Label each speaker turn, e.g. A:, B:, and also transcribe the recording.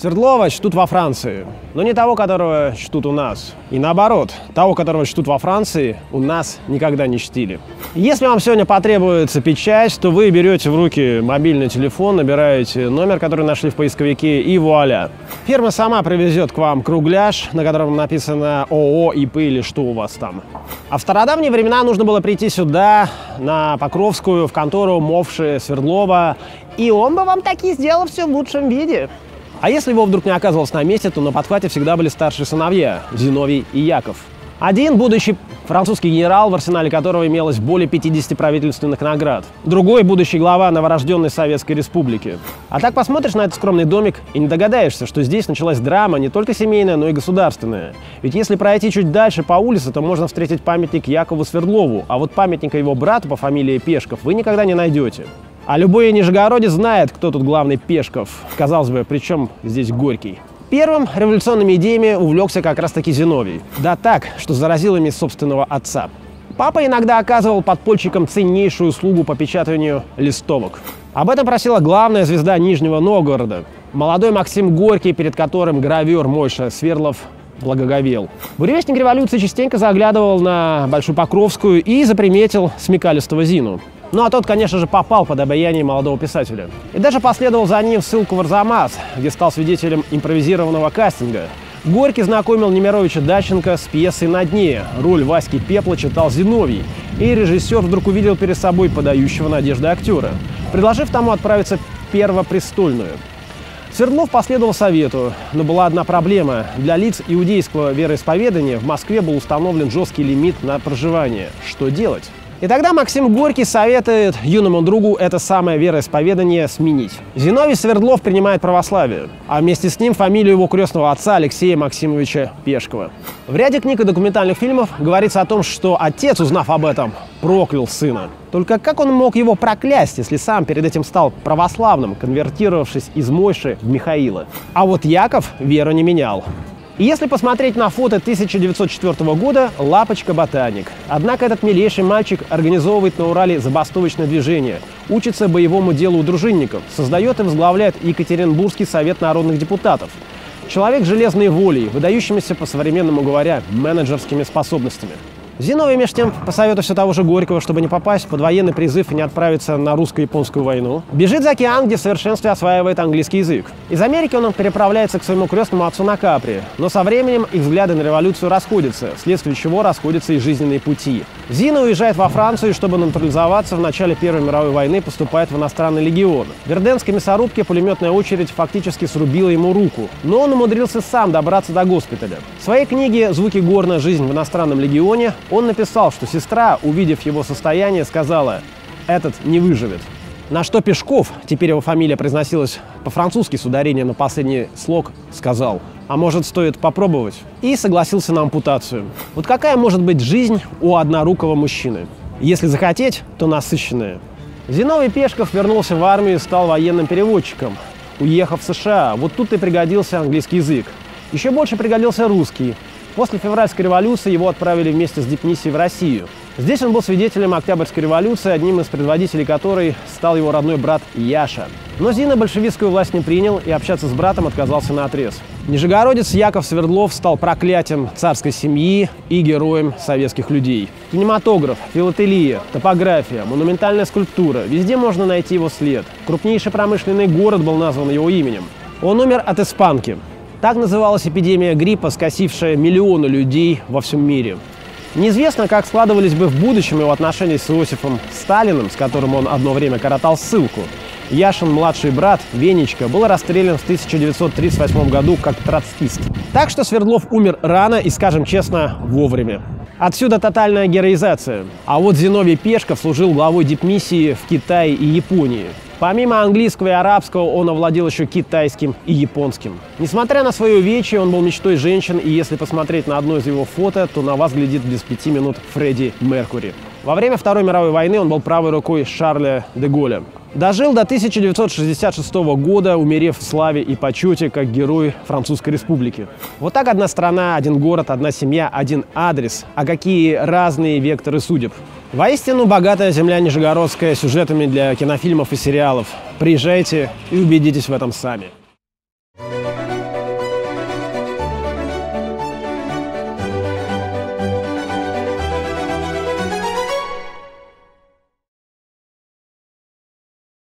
A: Свердлова чтут во Франции, но не того, которого чтут у нас. И наоборот, того, которого чтут во Франции, у нас никогда не чтили. Если вам сегодня потребуется чай, то вы берете в руки мобильный телефон, набираете номер, который нашли в поисковике, и вуаля. Фирма сама привезет к вам кругляш, на котором написано ООО, ИП или что у вас там. А в стародавние времена нужно было прийти сюда, на Покровскую, в контору Мовши Свердлова, и он бы вам таки сделал все в лучшем виде. А если его вдруг не оказывался на месте, то на подхвате всегда были старшие сыновья – Зиновий и Яков. Один будущий французский генерал, в арсенале которого имелось более 50 правительственных наград. Другой – будущий глава новорожденной Советской Республики. А так посмотришь на этот скромный домик и не догадаешься, что здесь началась драма не только семейная, но и государственная. Ведь если пройти чуть дальше по улице, то можно встретить памятник Якову Свердлову, а вот памятника его брату по фамилии Пешков вы никогда не найдете. А любой нижегородец знает, кто тут главный Пешков. Казалось бы, причем здесь Горький. Первым революционными идеями увлекся как раз-таки Зиновий. Да так, что заразил ими собственного отца. Папа иногда оказывал подпольщикам ценнейшую услугу по печатанию листовок. Об этом просила главная звезда Нижнего Новгорода, молодой Максим Горький, перед которым гравер Мойша Сверлов благоговел. Буревестник революции частенько заглядывал на Большую Покровскую и заприметил смекалистого Зину. Ну а тот, конечно же, попал под обаяние молодого писателя. И даже последовал за ним в ссылку в Арзамас, где стал свидетелем импровизированного кастинга. Горький знакомил Немировича Даченко с пьесой «На дне». Роль Васьки Пепла читал Зиновий. И режиссер вдруг увидел перед собой подающего надежды актера, предложив тому отправиться в Первопрестольную. Свердлов последовал совету, но была одна проблема. Для лиц иудейского вероисповедания в Москве был установлен жесткий лимит на проживание. Что делать? И тогда Максим Горький советует юному другу это самое вероисповедание сменить. Зиновий Свердлов принимает православие, а вместе с ним фамилию его крестного отца Алексея Максимовича Пешкова. В ряде книг и документальных фильмов говорится о том, что отец, узнав об этом, проклял сына. Только как он мог его проклясть, если сам перед этим стал православным, конвертировавшись из Мойши в Михаила? А вот Яков веру не менял. И если посмотреть на фото 1904 года, Лапочка ботаник. Однако этот милейший мальчик организовывает на Урале забастовочное движение, учится боевому делу у дружинников, создает и возглавляет Екатеринбургский совет народных депутатов. Человек железной волей, выдающимися, по современному говоря, менеджерскими способностями. Зиновий, между тем, по совету все того же Горького, чтобы не попасть под военный призыв и не отправиться на русско-японскую войну, бежит за океан, где в совершенстве осваивает английский язык. Из Америки он переправляется к своему крестному отцу на Капри, но со временем их взгляды на революцию расходятся, вследствие чего расходятся и жизненные пути. Зина уезжает во Францию, чтобы натурализоваться в начале Первой мировой войны, поступает в иностранный легион. В Верденской мясорубке пулеметная очередь фактически срубила ему руку, но он умудрился сам добраться до госпиталя. В своей книге «Звуки горна. Жизнь в иностранном легионе» он написал, что сестра, увидев его состояние, сказала «этот не выживет». На что Пешков, теперь его фамилия произносилась по-французски с ударением на последний слог, сказал «А может, стоит попробовать?» и согласился на ампутацию. Вот какая может быть жизнь у однорукого мужчины? Если захотеть, то насыщенная. Зиновий Пешков вернулся в армию и стал военным переводчиком. Уехав в США, вот тут и пригодился английский язык. Еще больше пригодился русский. После февральской революции его отправили вместе с Дипнисией в Россию. Здесь он был свидетелем Октябрьской революции, одним из предводителей которой стал его родной брат Яша. Но Зина большевистскую власть не принял и общаться с братом отказался на отрез. Нижегородец Яков Свердлов стал проклятием царской семьи и героем советских людей. Кинематограф, филателия, топография, монументальная скульптура – везде можно найти его след. Крупнейший промышленный город был назван его именем. Он умер от испанки. Так называлась эпидемия гриппа, скосившая миллионы людей во всем мире. Неизвестно, как складывались бы в будущем его отношения с Иосифом Сталиным, с которым он одно время коротал ссылку. Яшин, младший брат, Венечка, был расстрелян в 1938 году как троцкист. Так что Свердлов умер рано и, скажем честно, вовремя. Отсюда тотальная героизация. А вот Зиновий Пешков служил главой дипмиссии в Китае и Японии. Помимо английского и арабского, он овладел еще китайским и японским. Несмотря на свое увечье, он был мечтой женщин, и если посмотреть на одно из его фото, то на вас глядит без пяти минут Фредди Меркури. Во время Второй мировой войны он был правой рукой Шарля де Голля. Дожил до 1966 года, умерев в славе и почете как герой Французской Республики. Вот так одна страна, один город, одна семья, один адрес. А какие разные векторы судеб. Воистину богатая земля Нижегородская сюжетами для кинофильмов и сериалов. Приезжайте и убедитесь в этом сами.